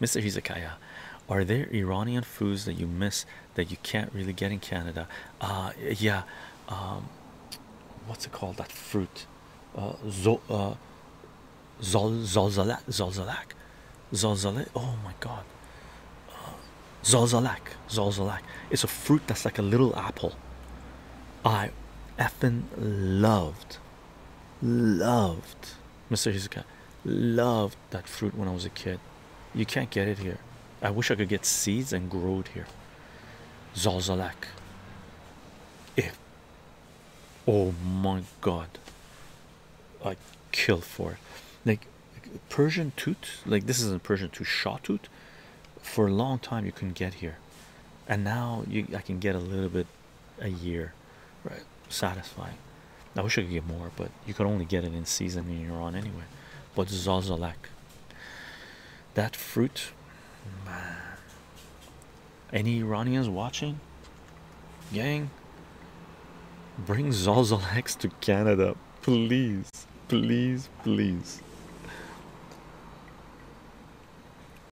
Mr. Hizakaya, are there Iranian foods that you miss that you can't really get in Canada? Uh, yeah, um, what's it called? That fruit, uh, zo, uh, zol, zolzalak, zolzalak, zolzalak. Oh my god, uh, zolzalak, zolzalak. It's a fruit that's like a little apple. I effing loved, loved, Mr. Hizuka, loved that fruit when I was a kid. You can't get it here. I wish I could get seeds and grow it here. Zalzalak. If oh my god, I kill for it. Like Persian toot, like this is a Persian toot, shawtoot. For a long time, you couldn't get here, and now you I can get a little bit a year, right? Satisfying. I wish I could get more, but you could only get it in season in Iran anyway. But zalzalak, that fruit, man. Any Iranians watching? Gang, bring zalzalaks to Canada, please, please, please.